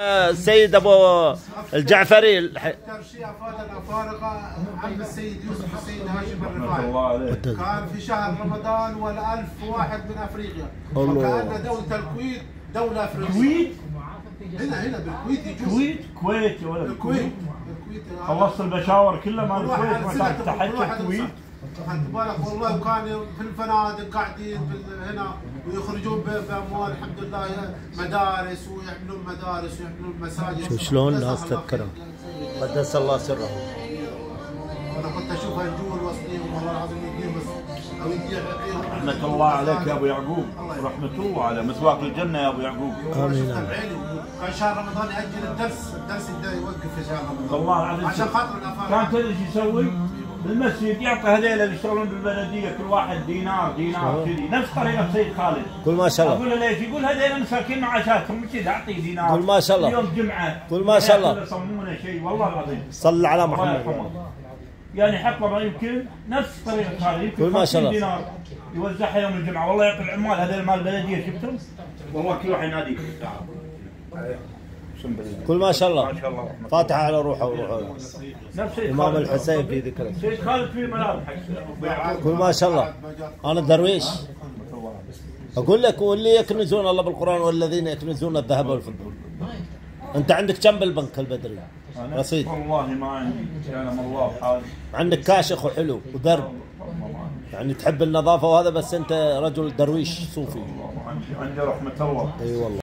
السيد أبو الجعفري. ترشيح فات الافارقه عم السيد يوسف السيد هاشم الرفاعي. الله عليه كان في شهر رمضان والألف واحد من أفريقيا. الله. وكأن دولة الكويت دولة أفريقية. كويت؟ هنا هنا بالكويت يجوز. كويت؟ يا ولد. الكويت الكويت. خلصت البشاور كلها مال الكويت. ما تحت الكويت. خدت بالك والله وكان في الفنادق قاعدين هنا ويخرجون ب- بأموال الحمد لله مدارس ويعملون مدارس ويعملون مساجد. شو- شلون ناس الله. خير. قدس الله سره. أنا كنت اشوفها نجول وسطيهم والله العظيم يديهم بس رحمة الله عليك يا أبو يعقوب. رحمة الله على مسواك الجنة يا أبو يعقوب. بعيني كان شهر رمضان يأجل الدرس. الدرس يبدا يوقف في شهر رمضان. والله العظيم عشان خاطر كان تدري إيش يسوي؟ بالمسجد يعطي هذيل اللي يشتغلون بالبلدية كل واحد دينار دينار كذي. نفس طريقة سيد خالد. قول ما شاء الله أقول له ليش؟ يقول هذيل مساكين معاشاتهم كذا اعطيه دينار. قول ما شاء الله. يوم جمعة. قول ما شاء الله. ياكل يصمونه شيء. والله العظيم. صل على محمد. يعني حط له يمكن نفس طريقة هذه يمكن ما شاء 50 الله. دينار. يوزعها يوم الجمعة. والله يعطي العمال هذول مال البلدية شفتهم؟ والله كل واحد يناديك اقسم بالله قول ما شاء الله. ما شاء الله فاتحة على روحه وروحه نفس سيد إمام خالد. الحسين في ذكره. سيد خالد في يعقوب. قول ما شاء الله. أنا درويش. أقول لك واللي يكنزون الله بالقرآن والذين يكنزون الذهب والفضة. أنت عندك كم بالبنك البدري؟ رصيد. والله ما عندي. يعلم الله بحالي عندك كاشخ وحلو ودرب يعني تحب النظافة وهذا بس أنت رجل درويش صوفي. عندي رحمة الله. إي والله.